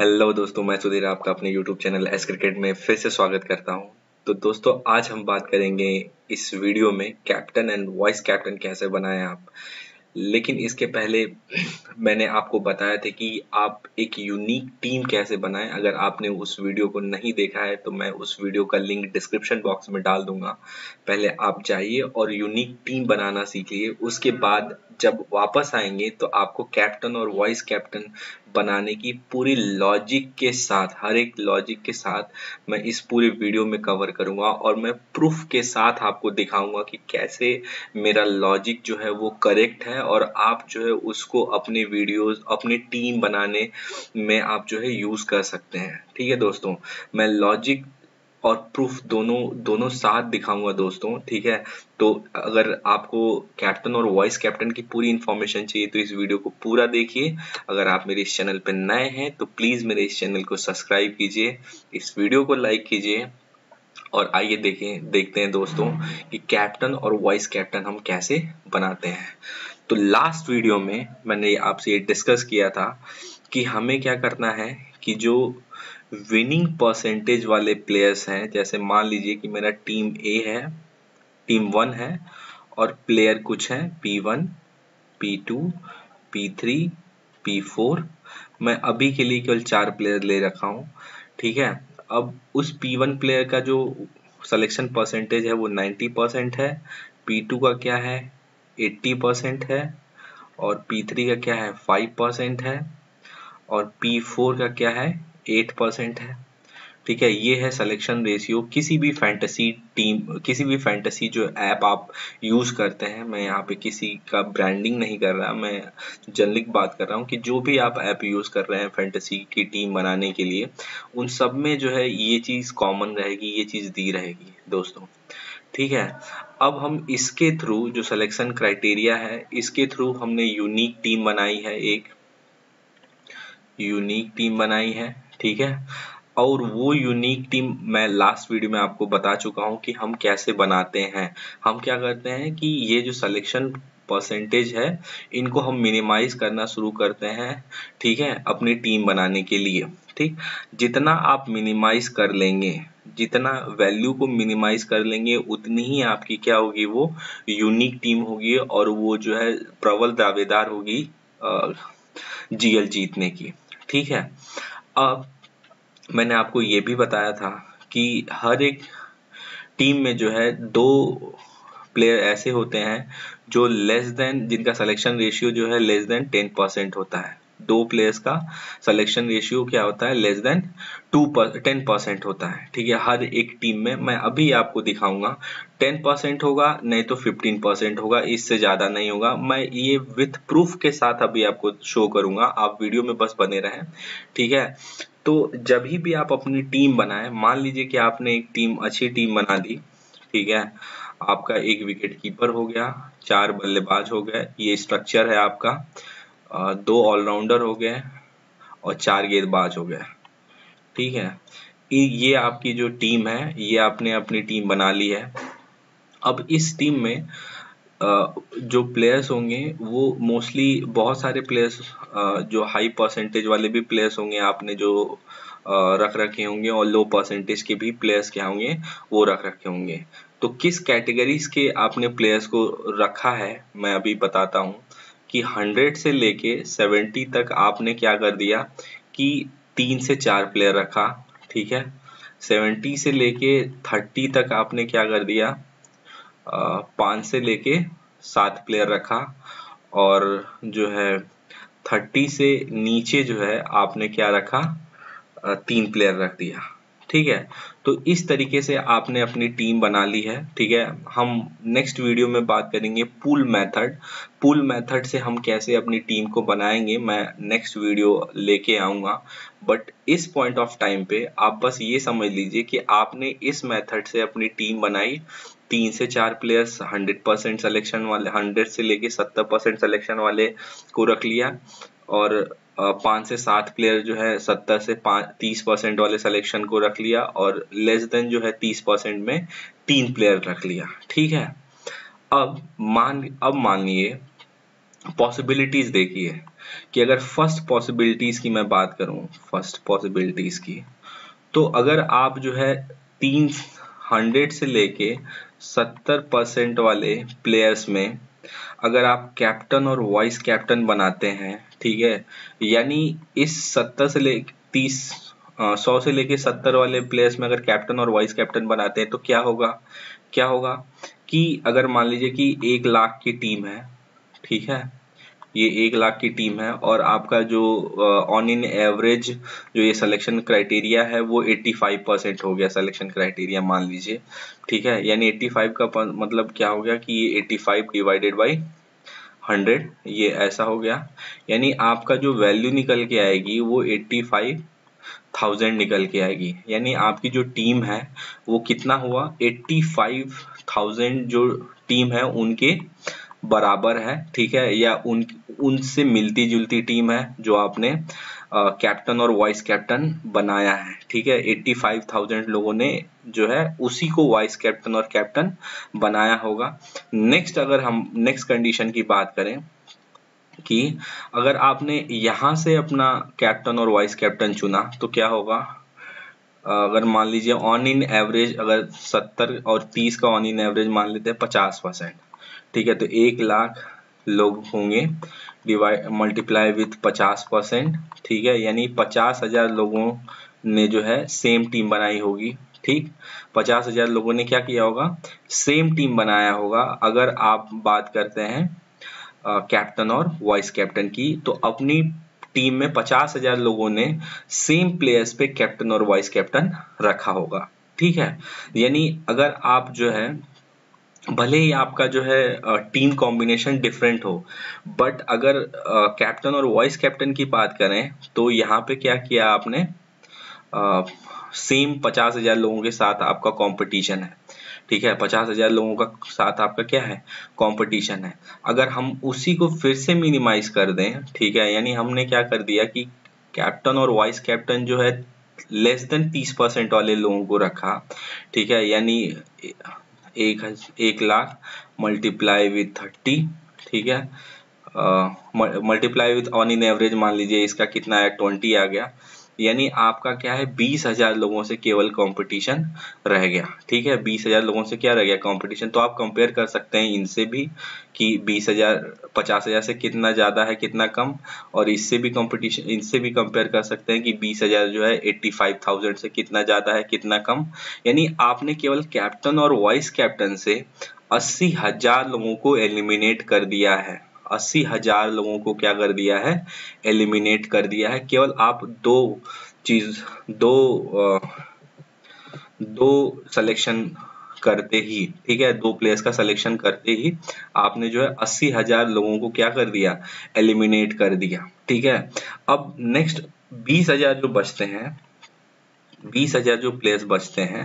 Hello दोस्तों, मैं सुधीर आपका अपने यूट्यूब चैनल एस क्रिकेट में फिर से स्वागत करता हूँ। तो दोस्तों, आज हम बात करेंगे इस वीडियो में कैप्टन एंड वाइस कैप्टन कैसे बनाएँ आप। लेकिन इसके पहले मैंने आपको बताया था कि आप एक यूनिक टीम कैसे बनाएँ। अगर आपने उस वीडियो को नहीं देखा है तो मैं उस वीडियो का लिंक डिस्क्रिप्शन बॉक्स में डाल दूँगा। पहले आप जाइए और यूनिक टीम बनाना सीखिए। उसके बाद जब वापस आएँगे तो आपको कैप्टन और वाइस कैप्टन बनाने की पूरी लॉजिक के साथ, हर एक लॉजिक के साथ मैं इस पूरे वीडियो में कवर करूँगा और मैं प्रूफ के साथ आपको दिखाऊँगा कि कैसे मेरा लॉजिक जो है वो करेक्ट है और आप जो है उसको अपने वीडियोस अपनी टीम बनाने में आप जो है यूज़ कर सकते हैं। ठीक है दोस्तों? मैं लॉजिक और प्रूफ दोनों दोनों साथ दिखाऊँगा दोस्तों, ठीक है? तो अगर आपको कैप्टन और वॉइस कैप्टन की पूरी इन्फॉर्मेशन चाहिए तो इस वीडियो को पूरा देखिए। अगर आप मेरे इस चैनल पर नए हैं तो प्लीज़ मेरे इस चैनल को सब्सक्राइब कीजिए, इस वीडियो को लाइक कीजिए, और आइए देखें, देखते हैं दोस्तों कि कैप्टन और वाइस कैप्टन हम कैसे बनाते हैं। तो लास्ट वीडियो में मैंने आपसे ये डिस्कस किया था कि हमें क्या करना है कि जो विनिंग परसेंटेज वाले प्लेयर्स हैं। जैसे मान लीजिए कि मेरा टीम ए है टीम वन है, और प्लेयर कुछ हैं P one P two P three P four मैं अभी के लिए केवल चार प्लेयर ले रखा हूँ, ठीक है? अब उस पी वन प्लेयर का जो सिलेक्शन परसेंटेज है, वो नाइन्टी परसेंट है। पी टू का क्या है? एट्टी परसेंट है। और पी थ्री का क्या है? फाइव परसेंट है। और पी फोर का क्या है? एट परसेंट है। ठीक है, ये है सिलेक्शन रेशियो किसी भी फैंटेसी टीम किसी भी फैंटेसी जो ऐप आप यूज़ करते हैं, मैं यहाँ पे किसी का ब्रांडिंग नहीं कर रहा, मैं जनरली बात कर रहा हूँ कि जो भी आप ऐप यूज़ कर रहे हैं फैंटेसी की टीम बनाने के लिए, उन सब में जो है ये चीज़ कॉमन रहेगी, ये चीज़ दी रहेगी, दोस्तों। ठीक है, अब हम इसके थ्रू जो सिलेक्शन क्राइटेरिया है, इसके थ्रू हमने यूनिक टीम बनाई है, एक यूनिक टीम बनाई है। ठीक है? और वो यूनिक टीम मैं लास्ट वीडियो में आपको बता चुका हूँ कि हम कैसे बनाते हैं। हम क्या करते हैं कि ये जो सिलेक्शन परसेंटेज है, इनको हम मिनिमाइज करना शुरू करते हैं, ठीक है, अपनी टीम बनाने के लिए, ठीक? जितना आप मिनिमाइज कर लेंगे, जितना वैल्यू को मिनिमाइज कर लेंगे, उतनी ही आपकी क्या होगी वो यूनिक टीम होगी और वो जो है प्रबल दावेदार होगी जीएल जीतने की, ठीक है? अब मैंने आपको ये भी बताया था कि हर एक टीम में जो है दो प्लेयर ऐसे होते हैं जो लेस देन, जिनका सिलेक्शन रेशियो जो है लेस देन टेन परसेंट होता है। दो प्लेयर्स का सिलेक्शन रेशियो क्या होता है? Less than to ten percent होता है। ठीक है, हर एक टीम में, मैं अभी आपको दिखाऊँगा टेन परसेंट होगा, नहीं तो फिफ्टीन परसेंट होगा, इससे ज़्यादा नहीं होगा। मैं ये विथ प्रूफ के साथ अभी आपको शो करूँगा। आप वीडियो में बस बने रहें। ठीक है? तो जब भी आप अपनी टीम बनाए, मान लीजिए कि आपने एक टीम अच्छी टीम बना दी। ठीक है? आपका एक विकेट कीपर हो गया, चार बल्लेबाज हो गए, ये स्ट्रक्चर है आपका। दो ऑलराउंडर हो गए और चार गेंदबाज हो गए। ठीक है? ये आपकी जो टीम है, ये आपने अपनी टीम बना ली है। अब इस टीम में जो प्लेयर्स होंगे, वो मोस्टली बहुत सारे प्लेयर्स जो हाई परसेंटेज वाले भी प्लेयर्स होंगे, आपने जो रख रखे होंगे और लो परसेंटेज के भी प्लेयर्स क्या होंगे, वो रख रखे होंगे। तो किस कैटेगरीज के आपने प्लेयर्स को रखा है, मैं अभी बताता हूँ। कि 100 से लेके 70 तक आपने क्या कर दिया कि तीन से चार प्लेयर रखा, ठीक है? 70 से लेके 30 तक आपने क्या कर दिया? पाँच से लेके सात प्लेयर रखा और जो है थर्टी से नीचे जो है आपने क्या रखा? तीन प्लेयर रख दिया। ठीक है? तो इस तरीके से आपने अपनी टीम बना ली है, ठीक है? हम नेक्स्ट वीडियो में बात करेंगे पुल मेथड पुल मेथड से हम कैसे अपनी टीम को बनाएँगे, मैं नेक्स्ट वीडियो लेके आऊँगा. बट इस पॉइंट ऑफ़ टाइम पे आप बस ये समझ लीजिए कि आपने इस मेथड से अपनी टीम बनाई. तीन से चार प्लेयर्स हंड्रेड परसेंट सलेक्शन वाले हंड्रेड से लेके सत्तर परसेंट सिलेक्शन वाले को रख लिया. और पाँच से सात प्लेयर जो है सत्तर से पाँच तीस परसेंट वाले सिलेक्शन को रख लिया और लेस देन जो है तीस परसेंट में तीन प्लेयर रख लिया। ठीक है? अब मान, अब मानिए पॉसिबिलिटीज देखिए कि अगर फ़र्स्ट पॉसिबिलिटीज की मैं बात करूँ फ़र्स्ट पॉसिबिलिटीज की तो अगर आप जो है तीन हंड्रेड से लेके सत्तर परसेंट वाले प्लेयर्स में अगर आप कैप्टन और वाइस कैप्टन बनाते हैं ठीक है? यानी इस सत्तर से ले, तीस सौ से लेके सत्तर वाले प्लेयर्स में अगर कैप्टन और वाइस कैप्टन बनाते हैं तो क्या होगा? क्या होगा कि अगर मान लीजिए कि एक लाख की टीम है, ठीक है? ये एक लाख की टीम है और आपका जो ऑन इन एवरेज जो ये सिलेक्शन क्राइटेरिया है, वो 85 परसेंट हो गया सिलेक्शन क्राइटेरिया मान लीजिए, ठीक है? यानी 85 का मतलब क्या हो गया कि ये 85 डिवाइडेड बाई 100 ये ऐसा हो गया। यानी आपका जो वैल्यू निकल के आएगी वो 85 थाउज़ेंड निकल के आएगी। यानी आपकी जो टीम है वो कितना हुआ? 85,000 जो टीम है उनके बराबर है ठीक है? या उन उनसे मिलती जुलती टीम है जो आपने कैप्टन और वाइस कैप्टन बनाया है ठीक है? 85,000 लोगों ने जो है उसी को वाइस कैप्टन और कैप्टन बनाया होगा। नेक्स्ट अगर हम नेक्स्ट कंडीशन की बात करें कि अगर आपने यहाँ से अपना कैप्टन और वाइस कैप्टन चुना तो क्या होगा? अगर मान लीजिए ऑन इन एवरेज अगर 70 और 30 का ऑन इन एवरेज मान लेते हैं 50 परसेंट ठीक है? तो एक लाख लोग होंगे। डिवाइड मल्टीप्लाई विथ 50 परसेंट ठीक है? यानी पचास हज़ार लोगों ने जो है सेम टीम बनाई होगी, ठीक? पचास हज़ार लोगों ने क्या किया होगा? सेम टीम बनाया होगा। अगर आप बात करते हैं कैप्टन और वाइस कैप्टन की तो अपनी टीम में पचास हज़ार लोगों ने सेम प्लेयर्स पे कैप्टन और वाइस कैप्टन रखा होगा, ठीक है? यानी अगर आप जो है भले ही आपका जो है टीम कॉम्बिनेशन डिफरेंट हो बट अगर कैप्टन और वाइस कैप्टन की बात करें तो यहाँ पे क्या किया आपने? सेम पचास हज़ार लोगों के साथ आपका कंपटीशन है। ठीक है? पचास हज़ार लोगों का साथ आपका क्या है? कंपटीशन है। अगर हम उसी को फिर से मिनिमाइज कर दें, ठीक है? यानी हमने क्या कर दिया कि कैप्टन और वाइस कैप्टन जो है लेस देन तीस परसेंट वाले लोगों को रखा। ठीक है? यानी एक एक लाख मल्टीप्लाई विथ थर्टी ठीक है? Multiply with on in average मान लीजिए इसका कितना है? ट्वेंटी आ गया। यानी आपका क्या है, बीस हज़ार लोगों से केवल कंपटीशन रह गया। ठीक है, बीस हज़ार लोगों से क्या रह गया कंपटीशन तो आप कंपेयर कर सकते हैं इनसे भी कि बीस हज़ार, पचास हज़ार से कितना ज़्यादा है, कितना कम, और इससे भी कंपटीशन इनसे भी कंपेयर कर सकते हैं कि बीस हज़ार जो है एट्टी फाइव थाउज़ेंड से कितना ज़्यादा है, कितना कम। यानी आपने केवल कैप्टन और वाइस कैप्टन से अस्सी हज़ार लोगों को एलिमिनेट कर दिया है। अस्सी हज़ार लोगों को क्या कर दिया है? एलिमिनेट कर दिया है। केवल आप दो चीज़, दो दो सिलेक्शन करते ही, ठीक है? दो प्लेयर्स का सिलेक्शन करते ही आपने जो है अस्सी हज़ार लोगों को क्या कर दिया? एलिमिनेट कर दिया, ठीक है? अब नेक्स्ट बीस हज़ार जो बचते हैं बीस हज़ार जो प्लेयर्स बचते हैं,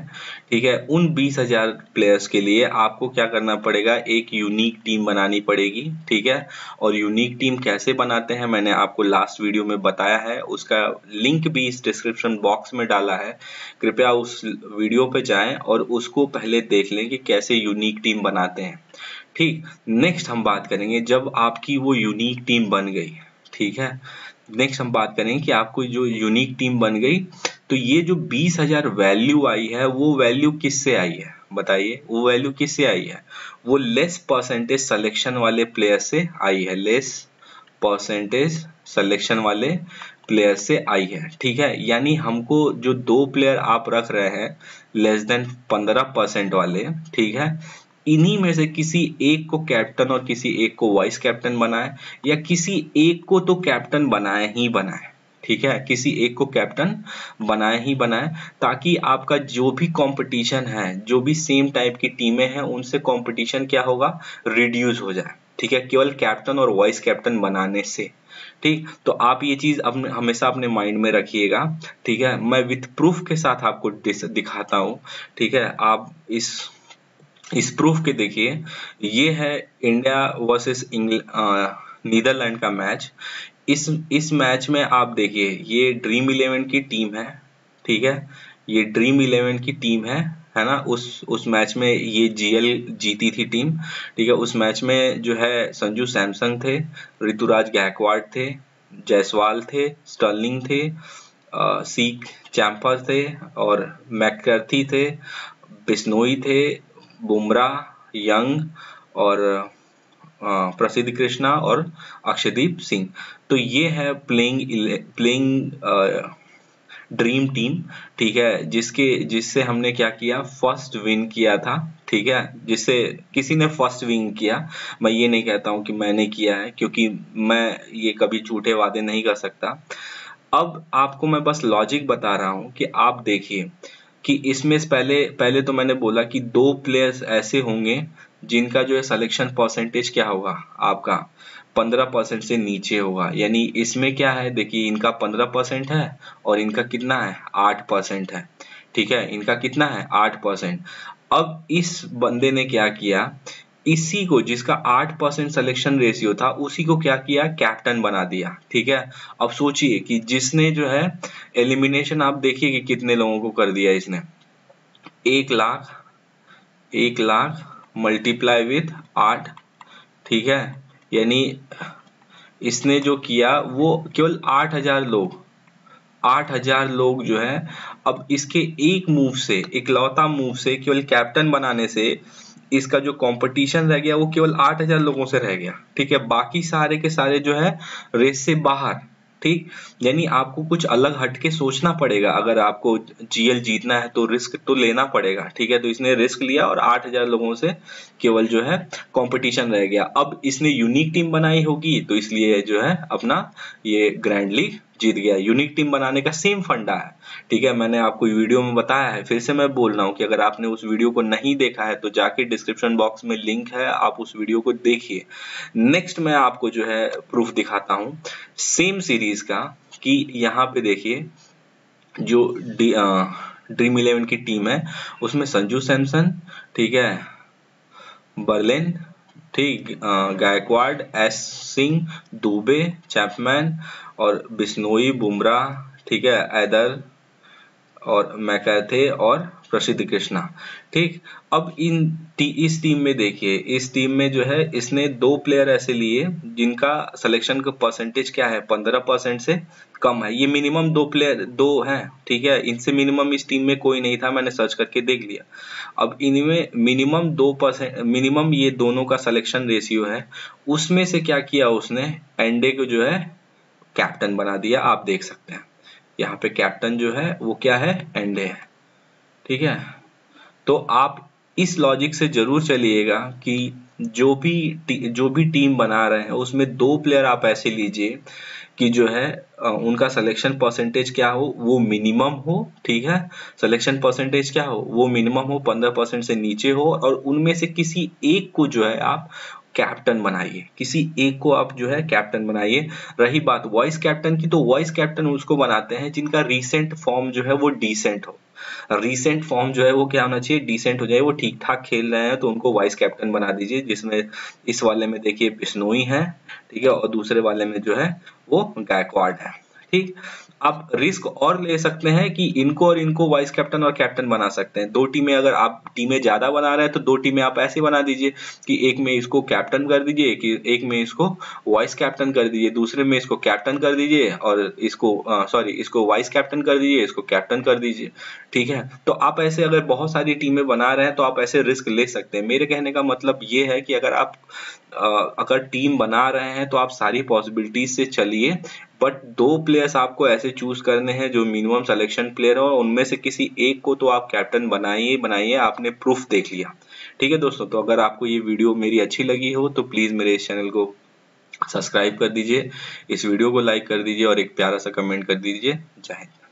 ठीक है, उन बीस हज़ार प्लेयर्स के लिए आपको क्या करना पड़ेगा? एक यूनिक टीम बनानी पड़ेगी, ठीक है? और यूनिक टीम कैसे बनाते हैं? मैंने आपको लास्ट वीडियो में बताया है। उसका लिंक भी इस डिस्क्रिप्शन बॉक्स में डाला है। कृपया उस वीडियो पे जाएँ और उसको पहले देख लें कि कैसे यूनिक टीम बनाते हैं। ठीक नेक्स्ट हम बात करेंगे जब आपकी वो यूनिक टीम बन गई, ठीक है? नेक्स्ट हम बात करेंगे कि आपको जो यूनिक टीम बन गई तो ये जो बीस हज़ार वैल्यू आई है, वो वैल्यू किससे आई है? बताइए, वो वैल्यू किससे आई है? वो लेस परसेंटेज सिलेक्शन वाले प्लेयर से आई है। लेस परसेंटेज सिलेक्शन वाले प्लेयर से आई है। ठीक है? यानी हमको जो दो प्लेयर आप रख रहे हैं लेस देन पंद्रह परसेंट वाले, ठीक है? इन्हीं में से किसी एक को कैप्टन और किसी एक को वाइस कैप्टन बनाए, या किसी एक को तो कैप्टन बनाए ही बनाए। ठीक है? किसी एक को कैप्टन बनाए ही बनाए, ताकि आपका जो भी कंपटीशन है, जो भी सेम टाइप की टीमें हैं, उनसे कंपटीशन क्या होगा? रिड्यूस हो जाए। ठीक है? केवल कैप्टन और वाइस कैप्टन बनाने से। ठीक? तो आप ये चीज़ अपने हमेशा अपने माइंड में रखिएगा। ठीक है? मैं विथ प्रूफ के साथ आपको दिखाता हूँ। ठीक है? आप इस इस प्रूफ के देखिए। ये है इंडिया वर्सेस इंग्लैंड नीदरलैंड का मैच इस इस मैच में आप देखिए, ये ड्रीम इलेवन की टीम है, ठीक है? ये ड्रीम इलेवन की टीम है है ना? उस उस मैच में ये जीएल जीती थी टीम, ठीक है? उस मैच में जो है संजू सैमसंग थे, ऋतुराज गायकवाड़ थे, जायसवाल थे, स्टर्लिंग थे सीख चैम्पर थे और मैकर्थी थे बिस्नोई थे, बुमराह, यंग और प्रसिद्ध कृष्णा और अक्षदीप सिंह। तो ये है प्लेइंग प्लेइंग ड्रीम टीम ठीक है? जिसके, जिससे हमने क्या किया? फ़र्स्ट विन किया था, ठीक है? जिससे किसी ने फ़र्स्ट विन किया। मैं ये नहीं कहता हूँ कि मैंने किया है, क्योंकि मैं ये कभी झूठे वादे नहीं कर सकता। अब आपको मैं बस लॉजिक बता रहा हूँ कि आप देखिए कि इसमें पहले पहले तो मैंने बोला कि दो प्लेयर्स ऐसे होंगे जिनका जो है सिलेक्शन परसेंटेज क्या होगा? आपका पंद्रह परसेंट से नीचे होगा। यानी इसमें क्या है? देखिए, इनका पंद्रह परसेंट है और इनका कितना है? आठ परसेंट है। ठीक है? इनका कितना है? आठ परसेंट अब इस बंदे ने क्या किया? इसी को, जिसका आठ परसेंट सिलेक्शन रेशियो था, उसी को क्या किया? कैप्टन बना दिया। ठीक है? अब सोचिए कि जिसने जो है एलिमिनेशन आप देखिए कि कितने लोगों को कर दिया इसने। एक लाख एक लाख मल्टीप्लाई विथ आठ ठीक है? यानी इसने जो किया, वो केवल आठ हज़ार लोग, आठ हज़ार लोग जो है, अब इसके एक मूव से, इकलौता मूव से, केवल कैप्टन बनाने से, इसका जो कंपटीशन रह गया, वो केवल आठ हज़ार लोगों से रह गया, ठीक है? बाकी सारे के सारे जो है रेस से बाहर। ठीक यानी आपको कुछ अलग हटके सोचना पड़ेगा। अगर आपको जीएल जीतना है तो रिस्क तो लेना पड़ेगा, ठीक है? तो इसने रिस्क लिया और 8000 लोगों से केवल जो है कंपटीशन रह गया। अब इसने यूनिक टीम बनाई होगी तो इसलिए जो है अपना ये ग्रैंड लीग जीत गया। यूनिक टीम बनाने का सेम फंडा है। ठीक है, मैंने आपको वीडियो में बताया है। फिर से मैं बोल रहा हूँ कि अगर आपने उस वीडियो को नहीं देखा है तो जाके डिस्क्रिप्शन बॉक्स में लिंक है। आप उस वीडियो को देखिए। नेक्स्ट मैं आपको जो है प्रूफ दिखाता हूँ। सेम सीरीज़ का कि यहाँ पे देखिए, जो ड्रीम इलेवन की टीम है, उसमें संजू सैमसन, ठीक है बर्लिन ठीक गायकवाड एस सिंह, दुबे, चैपमैन और बिश्नोई बुमराह, ठीक है, ऐदर और मैकैथे और प्रसिद्ध कृष्णा। ठीक? अब इन टी, इस टीम में देखिए इस टीम में जो है इसने दो प्लेयर ऐसे लिए जिनका सिलेक्शन का परसेंटेज क्या है? पंद्रह परसेंट से कम है। ये मिनिमम दो प्लेयर दो हैं ठीक है? इनसे मिनिमम इस टीम में कोई नहीं था मैंने सर्च करके देख लिया। अब इनमें मिनिमम दो परसेंट मिनिमम ये दोनों का सिलेक्शन रेशियो है। उसमें से क्या किया उसने? एंडे को जो है कैप्टन बना दिया। आप देख सकते हैं। यहाँ पे कैप्टन जो है वो क्या है? एंडे है। ठीक है? तो आप इस लॉजिक से ज़रूर चलिएगा कि जो भी जो भी टीम बना रहे हैं, उसमें दो प्लेयर आप ऐसे लीजिए कि जो है उनका सिलेक्शन परसेंटेज क्या हो, वो मिनिमम हो, ठीक है? सिलेक्शन परसेंटेज क्या हो, वो मिनिमम हो, पंद्रह परसेंट से नीचे हो, और उनमें से किसी एक को जो है आप कैप्टन बनाइए। किसी एक को आप जो है कैप्टन बनाइए। रही बात वॉइस कैप्टन की तो वॉइस कैप्टन उसको बनाते हैं जिनका रिसेंट फॉर्म जो है वो डिसेंट हो। रिसेंट फॉर्म जो है वो क्या होना चाहिए? डिसेंट हो जाए। वो ठीक ठाक खेल रहे हैं तो उनको वाइस कैप्टन बना दीजिए, जिसमें इस वाले में देखिए बिश्नोई है, ठीक है, और दूसरे वाले में जो है वो गायकवाड है, ठीक? आप रिस्क और ले सकते हैं कि इनको और इनको वाइस कैप्टन और कैप्टन बना सकते हैं। दो टीमें अगर आप टीमें ज़्यादा बना रहे हैं तो दो टीमें आप ऐसे बना दीजिए कि एक में इसको कैप्टन कर दीजिए एक, एक में इसको वाइस कैप्टन कर दीजिए दूसरे में इसको कैप्टन कर दीजिए और इसको सॉरी इसको वाइस कैप्टन कर दीजिए इसको कैप्टन कर दीजिए। ठीक है? तो आप ऐसे अगर बहुत सारी टीमें बना रहे हैं तो आप ऐसे रिस्क ले सकते हैं। मेरे कहने का मतलब ये है कि अगर आप अगर टीम बना रहे हैं तो आप सारी पॉसिबिलिटीज से चलिए। बट दो प्लेयर्स आपको ऐसे चूज़ करने हैं जो मिनिमम सिलेक्शन प्लेयर हो उनमें से किसी एक को तो आप कैप्टन बनाइए बनाइए, आपने प्रूफ देख लिया। ठीक है दोस्तों तो अगर आपको ये वीडियो मेरी अच्छी लगी हो तो प्लीज़ मेरे इस चैनल को सब्सक्राइब कर दीजिए, इस वीडियो को लाइक कर दीजिए, और एक प्यारा सा कमेंट कर दीजिए। जय हिंद।